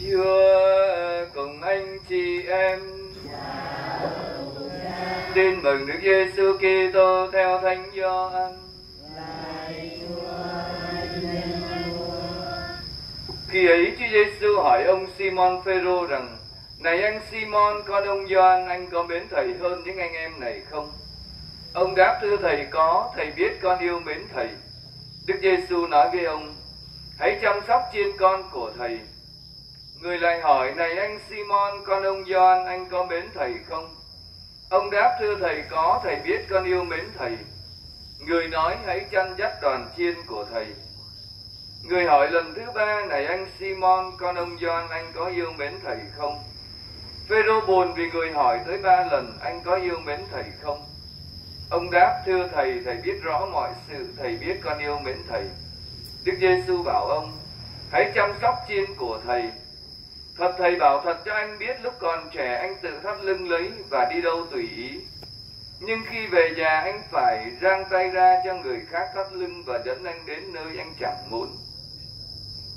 Chúa cùng anh chị em. Tin mừng Đức Giêsu Kitô theo Thánh Gioan. Khi ấy Chúa Giêsu hỏi ông Simon Phêrô rằng: "Này anh Simon con ông Gioan, anh có mến thầy hơn những anh em này không?" Ông đáp: "Thưa thầy có, thầy biết con yêu mến thầy." Đức Giêsu nói với ông: "Hãy chăm sóc chiên con của thầy." Người lại hỏi, này anh Simon, con ông Gioan, anh có mến thầy không? Ông đáp, thưa thầy có, thầy biết con yêu mến thầy. Người nói, hãy chăn dắt đoàn chiên của thầy. Người hỏi lần thứ ba, này anh Simon, con ông Gioan, anh có yêu mến thầy không? Phêrô buồn vì người hỏi tới ba lần, anh có yêu mến thầy không? Ông đáp, thưa thầy, thầy biết rõ mọi sự, thầy biết con yêu mến thầy. Đức Giêsu bảo ông, hãy chăm sóc chiên của thầy Thật thầy bảo thật cho anh biết lúc còn trẻ anh tự thắt lưng lấy và đi đâu tùy ý. Nhưng khi về nhà anh phải rang tay ra cho người khác thắt lưng và dẫn anh đến nơi anh chẳng muốn.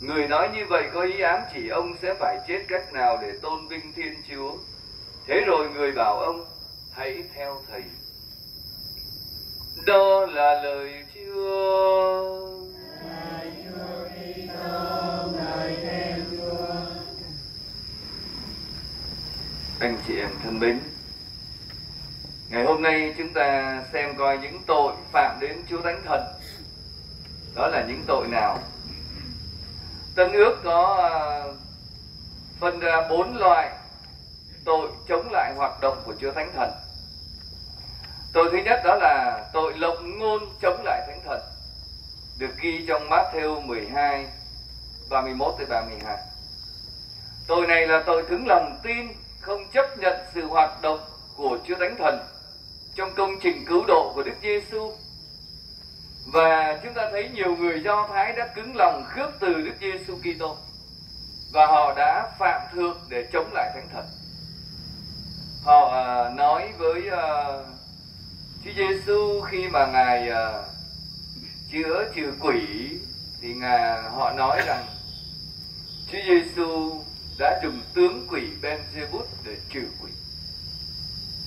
Người nói như vậy có ý ám chỉ ông sẽ phải chết cách nào để tôn vinh Thiên Chúa. Thế rồi người bảo ông, hãy theo thầy. Đó là lời Chúa. Thân mến ngày hôm nay chúng ta xem coi những tội phạm đến chúa thánh thần. Đó là những tội nào? Tân ước có à, phân ra bốn loại tội chống lại hoạt động của chúa thánh thần. Tội thứ nhất đó là tội lộng ngôn chống lại thánh thần, được ghi trong Matthew 12 31 tới 32 tội này là tội cứng lòng tin không chấp nhận sự hoạt động của Chúa Thánh Thần trong công trình cứu độ của Đức Giêsu. Và chúng ta thấy nhiều người Do Thái đã cứng lòng khước từ Đức Giêsu Kitô và họ đã phạm thượng để chống lại Thánh Thần. Họ uh, nói với uh, Chúa Giêsu khi mà ngài uh, chữa trừ quỷ thì ngài họ nói rằng Chúa Giêsu đã dùng tướng quỷ Beelzebub để trừ quỷ.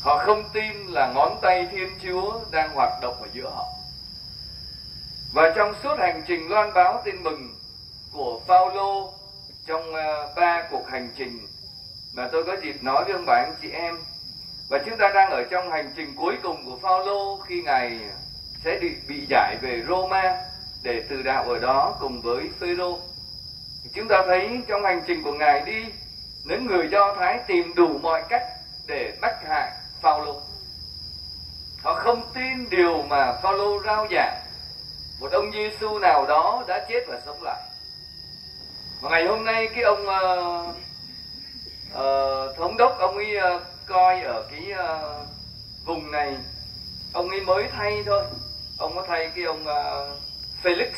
Họ không tin là ngón tay Thiên Chúa đang hoạt động ở giữa họ. Và trong suốt hành trình loan báo tin mừng của Phaolô trong ờ, ba cuộc hành trình mà tôi có dịp nói với ông bà anh chị em và chúng ta đang ở trong hành trình cuối cùng của Phaolô khi ngài sẽ bị, bị giải về Roma để từ đạo ở đó cùng với Phêrô chúng ta thấy trong hành trình của ngài đi những người do thái tìm đủ mọi cách để bắt hại phaolô họ không tin điều mà phaolô rao giảng. Một ông giêsu nào đó đã chết và sống lại. Mà ngày hôm nay cái ông uh, uh, thống đốc ông ấy uh, coi ở cái uh, vùng này ông ấy mới thay thôi. Ông có thay cái ông uh, Felix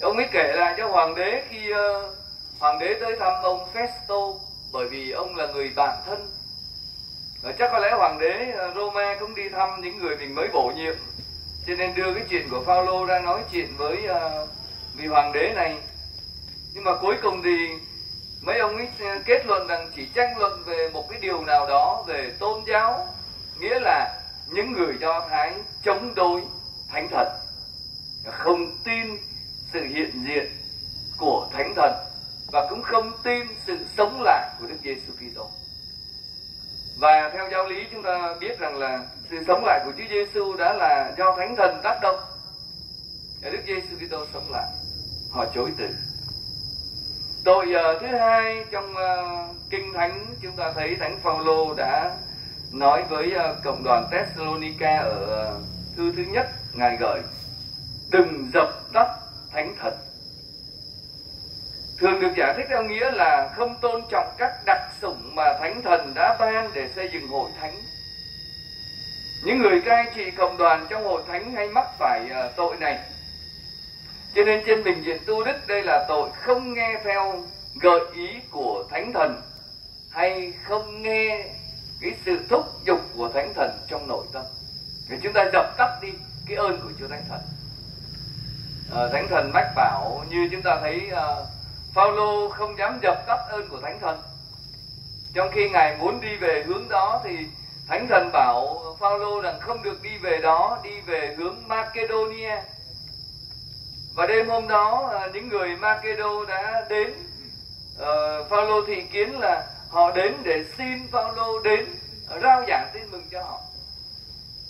ông ấy kể lại cho hoàng đế khi uh, hoàng đế tới thăm ông Festo bởi vì ông là người bạn thân. Và chắc có lẽ hoàng đế ờ, Roma cũng đi thăm những người mình mới bổ nhiệm. Cho nên đưa cái chuyện của Phaolô ra nói chuyện với uh, vị hoàng đế này. Nhưng mà cuối cùng thì mấy ông ấy kết luận rằng chỉ tranh luận về một cái điều nào đó về tôn giáo nghĩa là những người do thái chống đối thánh thần hiện diện của thánh thần và cũng không tin sự sống lại của Đức Giêsu Kitô. Và theo giáo lý chúng ta biết rằng là sự sống lại của Chúa Giêsu đã là do thánh thần tác động để Đức Giêsu Kitô sống lại. Họ chối từ. Tội uh, thứ hai trong uh, kinh thánh chúng ta thấy thánh Phaolô đã nói với uh, cộng đoàn Thessalonica ở uh, thư thứ nhất ngài gửi đừng dập tắt thánh thần thường được giải thích theo nghĩa là không tôn trọng các đặc sủng mà thánh thần đã ban để xây dựng hội thánh. Những người cai trị cộng đoàn trong hội thánh hay mắc phải uh, tội này. Cho nên trên bình diện tu đức đây là tội không nghe theo gợi ý của thánh thần hay không nghe cái sự thúc giục của thánh thần trong nội tâm. Thì chúng ta dập tắt đi cái ơn của chúa thánh thần. À, thánh thần mách bảo như chúng ta thấy uh, Phaolô không dám dập tắt ơn của thánh thần. Trong khi ngài muốn đi về hướng đó thì thánh thần bảo Phaolô rằng không được đi về đó đi về hướng Macedonia và đêm hôm đó ờ, những người Macedo đã đến. Uh, Phaolô thị kiến là họ đến để xin Phaolô đến ờ, rao giảng tin mừng cho họ.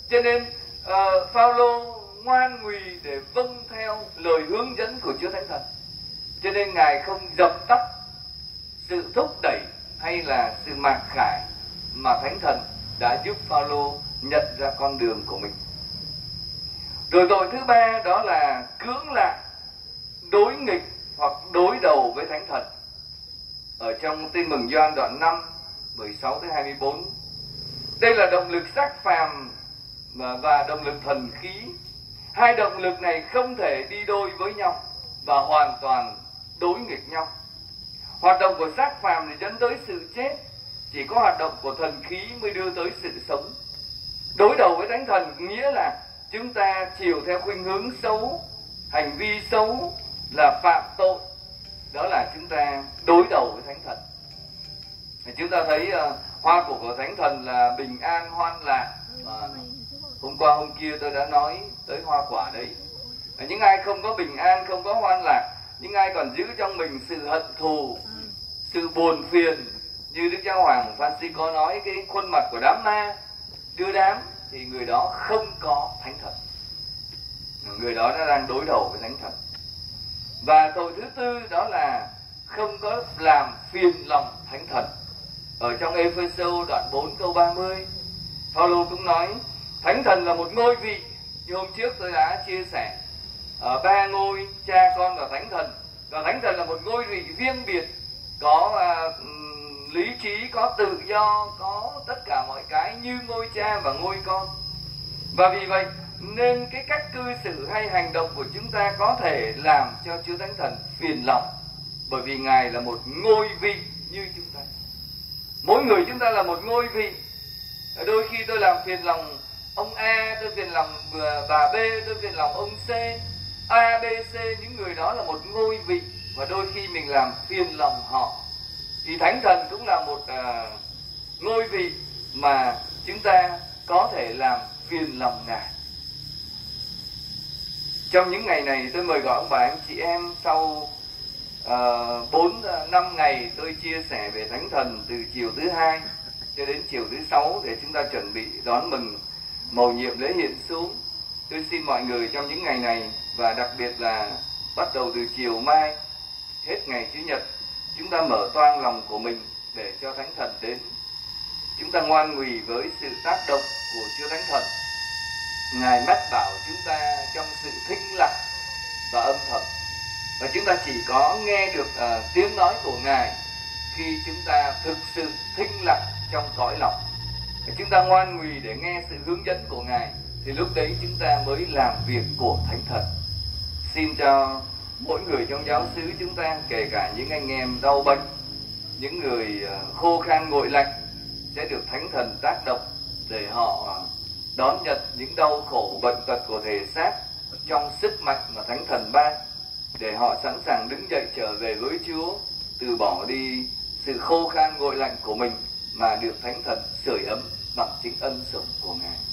Cho nên uh, Phaolô ngoan ngùi để vâng theo lời hướng dẫn của Chúa Thánh Thần cho nên ngài không dập tắt sự thúc đẩy hay là sự mạc khải mà Thánh Thần đã giúp Phaolô nhận ra con đường của mình. Rồi tội thứ ba đó là cưỡng lại đối nghịch hoặc đối đầu với thánh thần. Ở trong tin mừng Gioan đoạn 5 16 tới 24 đây là động lực xác phàm và động lực thần khí. Hai động lực này không thể đi đôi với nhau và hoàn toàn đối nghịch nhau. Hoạt động của xác phàm thì dẫn tới sự chết chỉ có hoạt động của thần khí mới đưa tới sự sống. Đối đầu với thánh thần nghĩa là chúng ta chiều theo khuynh hướng xấu hành vi xấu là phạm tội. Đó là chúng ta đối đầu với thánh thần. Chúng ta thấy uh, hoa của của thánh thần là bình an hoan lạc. Uh, hôm qua hôm kia tôi đã nói tới hoa quả đấy. Những ai không có bình an không có hoan lạc những ai còn giữ trong mình sự hận thù, sự buồn phiền, như đức cha hoàng francisco nói, cái khuôn mặt của đám ma, đưa đám, thì người đó không có thánh thần. Người đó đã đang đối đầu với thánh thần. Và tội thứ tư đó là không có làm phiền lòng thánh thần. Ở trong Ephesos đoạn 4 câu 30 Paulo cũng nói, thánh thần là một ngôi vị, như hôm trước tôi đã chia sẻ. Ở ba ngôi cha con và thánh thần và thánh thần là một ngôi vị riêng biệt. Có uh, lý trí có tự do có tất cả mọi cái như ngôi cha và ngôi con. Và vì vậy nên cái cách cư xử hay hành động của chúng ta có thể làm cho Chúa Thánh Thần phiền lòng. Bởi vì Ngài là một ngôi vị như chúng ta. Mỗi người chúng ta là một ngôi vị. Đôi khi tôi làm phiền lòng ông A tôi phiền lòng bà B tôi phiền lòng ông C. A B C những người đó là một ngôi vị và đôi khi mình làm phiền lòng họ. Thì thánh thần cũng là một uh, ngôi vị mà chúng ta có thể làm phiền lòng ngài. Trong những ngày này tôi mời gọi ông bà anh chị em sau à, bốn uh, năm ngày tôi chia sẻ về thánh thần từ chiều thứ hai cho đến chiều thứ sáu để chúng ta chuẩn bị đón mừng mầu nhiệm lễ hiện xuống. Tôi xin mọi người trong những ngày này và đặc biệt là bắt đầu từ chiều mai hết ngày chủ nhật chúng ta mở toang lòng của mình để cho thánh thần đến. Chúng ta ngoan ngùi với sự tác động của chúa thánh thần. Ngài mách bảo chúng ta trong sự thinh lặng và âm thầm. Và chúng ta chỉ có nghe được uh, tiếng nói của ngài khi chúng ta thực sự thinh lặng trong cõi lòng. Và chúng ta ngoan ngùi để nghe sự hướng dẫn của ngài thì lúc đấy chúng ta mới làm việc của thánh thần. Xin cho mỗi người trong giáo xứ chúng ta, kể cả những anh em đau bệnh, những người ờ, khô khan ngội lạnh, sẽ được thánh thần tác động để họ ờ, đón nhận những đau khổ bệnh tật của thể xác trong sức mạnh mà thánh thần ban, để họ sẵn sàng đứng dậy trở về với Chúa, từ bỏ đi sự khô khan ngội lạnh của mình mà được thánh thần sưởi ấm bằng chính ân sủng của ngài.